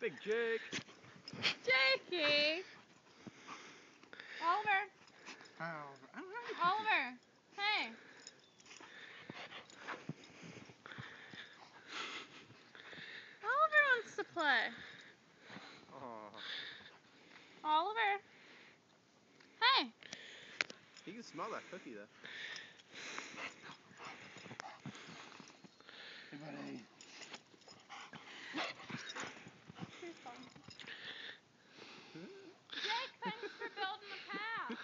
Big Jake. Jakey. Oliver. Oliver. Hey. Oliver wants to play. Oh, Oliver. Hey. you can smell that cookie though. Hey, buddy. Jake, thanks for building the path.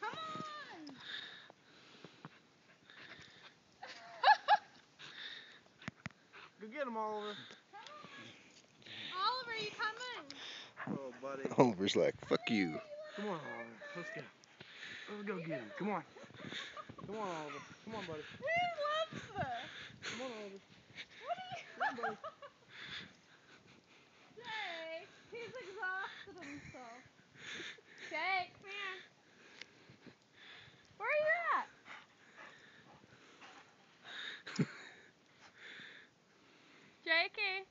Come on. Go get him, Oliver. Oliver, you coming? Oh, buddy. Oliver's like, fuck you. Come on, Oliver. Let's go. Let's go get him. Come on. Come on, Oliver. Come on, buddy. He loves this. Come on, Oliver. What are you? Come on, buddy. Jake, he's exhausted himself. Jake, come here. Where are you at? Jakey.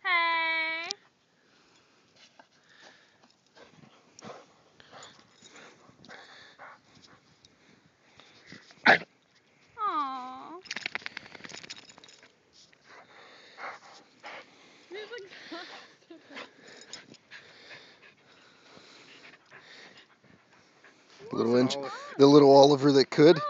Hey. Aww. He's exhausted. Little inch, the little Oliver that could.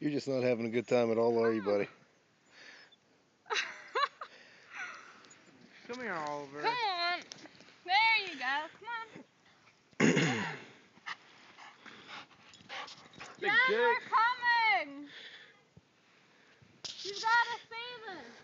You're just not having a good time at all, are you, buddy? Come here, Oliver. Come on. There you go. Come on. Big Dad, we're coming. You gotta see this.